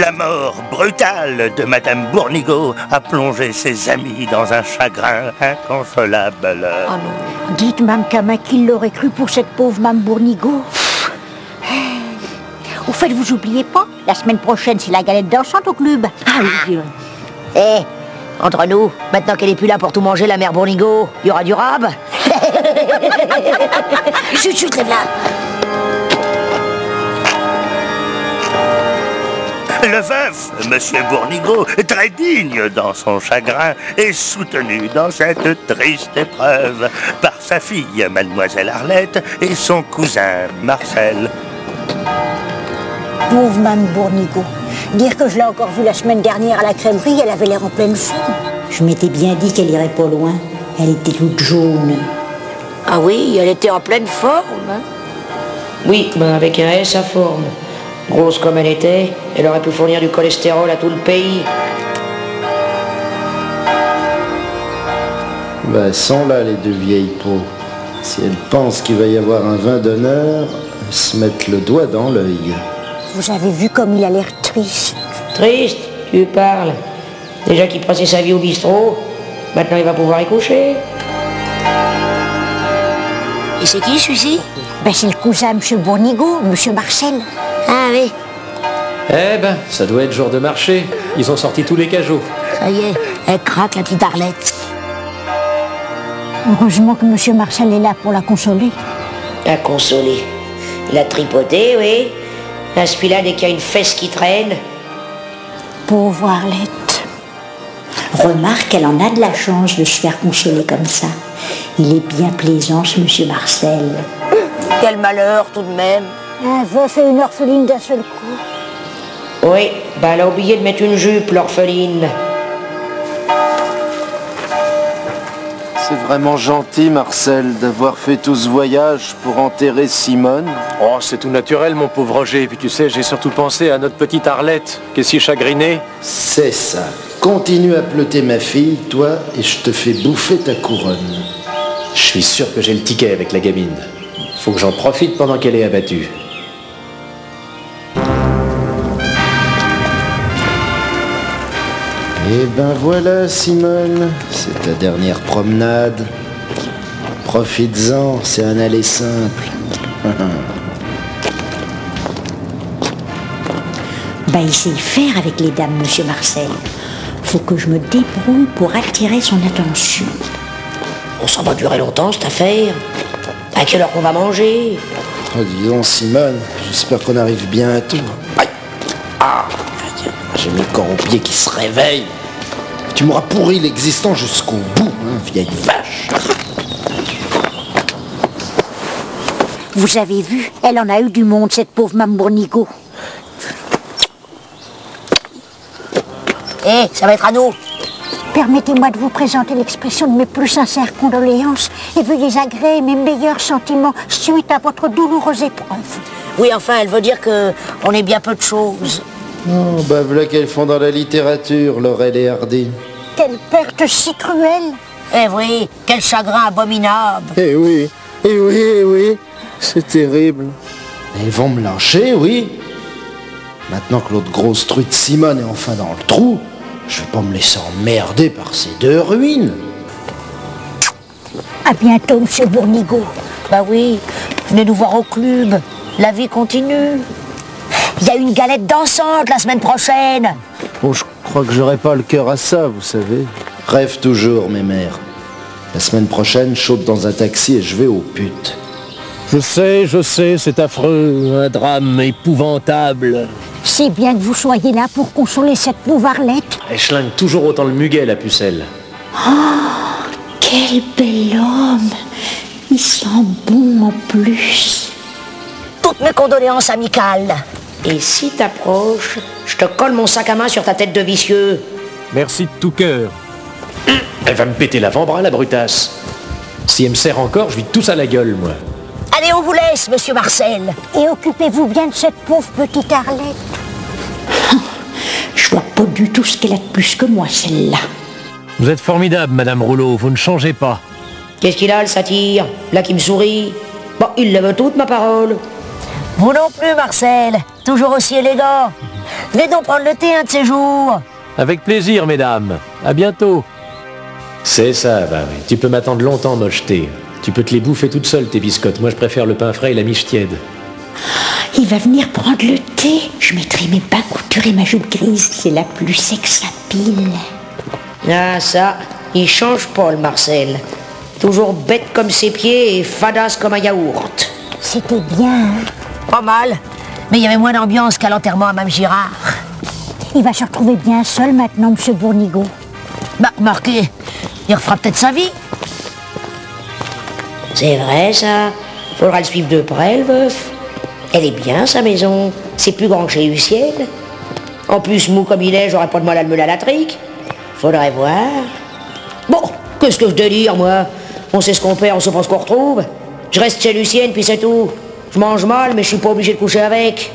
La mort brutale de Madame Bournigo a plongé ses amis dans un chagrin inconsolable. Oh non. Dites, Mme Camin, qui l'aurait cru pour cette pauvre Mme Bournigo Au fait, vous oubliez pas, la semaine prochaine, c'est la galette dansante au club. Ah oui. Eh, entre nous, maintenant qu'elle est plus là pour tout manger, la mère Bournigo, il y aura du rab Chut, chut, lève là Le veuf, Monsieur Bournigo, très digne dans son chagrin, est soutenu dans cette triste épreuve par sa fille, Mademoiselle Arlette, et son cousin, Marcel. Pauvre Mme Bournigo. Dire que je l'ai encore vue la semaine dernière à la crèmerie, elle avait l'air en pleine forme. Je m'étais bien dit qu'elle irait pas loin. Elle était toute jaune. Ah oui, elle était en pleine forme. hein? Oui, ben avec un S à forme. Grosse comme elle était, elle aurait pu fournir du cholestérol à tout le pays. Bah, elles sont là, les deux vieilles peaux. Si elles pensent qu'il va y avoir un vin d'honneur, elles se mettent le doigt dans l'œil. Vous avez vu comme il a l'air triste. Triste, tu parles. Déjà qu'il passait sa vie au bistrot, maintenant il va pouvoir y coucher. Et c'est qui celui-ci Ben, c'est le cousin de M. Bournigo, M. Marcel. Ah oui, Eh ben, ça doit être jour de marché. Ils ont sorti tous les cajots. ça y est, elle craque la petite Arlette. Heureusement que M. Marcel est là pour la consoler. À consoler. Il a tripoté, oui. À celui-là, dès qu'il y a une fesse qui traîne. Pauvre Arlette. Remarque, elle en a de la chance de se faire consoler comme ça. Il est bien plaisant, ce monsieur Marcel. Quel malheur tout de même. Un veuf et une orpheline d'un seul coup. Oui, bah elle a oublié de mettre une jupe, l'orpheline. C'est vraiment gentil, Marcel, d'avoir fait tout ce voyage pour enterrer Simone. Oh, c'est tout naturel, mon pauvre Roger. Et puis tu sais, j'ai surtout pensé à notre petite Arlette, qui est si chagrinée. C'est ça. Continue à pleuter ma fille, toi, et je te fais bouffer ta couronne. Je suis sûr que j'ai le ticket avec la gamine. Faut que j'en profite pendant qu'elle est abattue. Eh ben voilà, Simone, c'est ta dernière promenade. Profites-en, c'est un aller simple. Ben, il sait y faire avec les dames, monsieur Marcel. Faut que je me débrouille pour attirer son attention. On s'en va durer longtemps, cette affaire. À quelle heure qu'on va manger? Oh, dis donc, Simone, j'espère qu'on arrive bientôt. Aïe Ah J'ai mes corps aux pieds qui se réveillent. Tu m'auras pourri l'existence jusqu'au bout, hein, vieille vache. Vous avez vu, elle en a eu du monde, cette pauvre Mme Bournigo. Eh, ça va être à nous. Permettez-moi de vous présenter l'expression de mes plus sincères condoléances et veuillez agréer mes meilleurs sentiments suite à votre douloureuse épreuve. Oui, enfin, elle veut dire que on est bien peu de choses. Oh, bah voilà qu'elles font dans la littérature, Laurel et Hardy. Quelle perte si cruelle Eh oui, quel chagrin abominable. Eh oui, eh oui, eh oui, c'est terrible. Elles vont me lâcher, oui. Maintenant que l'autre grosse truite Simone est enfin dans le trou, je vais pas me laisser emmerder par ces deux ruines. À bientôt, monsieur Bournigo. Bah oui, venez nous voir au club. La vie continue. Il y a une galette dansante la semaine prochaine. Bon, je crois que j'aurai pas le cœur à ça, vous savez. Rêve toujours, mes mères. La semaine prochaine, chope dans un taxi et je vais aux putes. Je sais, je sais, c'est affreux, un drame épouvantable. C'est bien que vous soyez là pour consoler cette pauvre Arlette. Elle schlingue toujours autant le muguet, la pucelle. Quel bel homme Il sent bon en plus. Toutes mes condoléances amicales. Et si t'approches, je te colle mon sac à main sur ta tête de vicieux. Merci de tout cœur. Elle va me péter l'avant-bras, la brutasse. Si elle me serre encore, je lui tous à la gueule, moi. Allez, on vous laisse, monsieur Marcel. Et occupez-vous bien de cette pauvre petite Arlette. Je vois pas du tout ce qu'elle a de plus que moi, celle-là. Vous êtes formidable, Madame Rouleau, vous ne changez pas. Qu'est-ce qu'il a, le satire Là qui me sourit? Bon, il le veut toute, ma parole. Vous non plus, Marcel. Toujours aussi élégant. Venez donc prendre le thé un de ces jours. Avec plaisir, mesdames. À bientôt. C'est ça, bah oui. Tu peux m'attendre longtemps, moche thé. Tu peux te les bouffer toute seule, tes biscottes. Moi, je préfère le pain frais et la miche tiède. Il va venir prendre le thé. Je mettrai mes bas coutures et ma jupe grise. C'est la plus sexe pile. Ah, ça, il change pas, le Marcel. Toujours bête comme ses pieds et fadasse comme un yaourt. C'était bien. hein? Pas mal. Mais il y avait moins d'ambiance qu'à l'enterrement à Mme Girard. Il va se retrouver bien seul maintenant, monsieur Bournigo. Bah, remarquez, il refera peut-être sa vie. C'est vrai, ça. Faudra le suivre de près, le veuf. Elle est bien, sa maison. C'est plus grand que chez Lucienne. En plus, mou comme il est, j'aurais pas de mal à le mener à la trique. Faudrait voir. Bon, qu'est-ce que je délire, moi? On sait ce qu'on perd, on sait pas ce qu'on retrouve. Je reste chez Lucienne, puis c'est tout. Je mange mal, mais je suis pas obligé de coucher avec.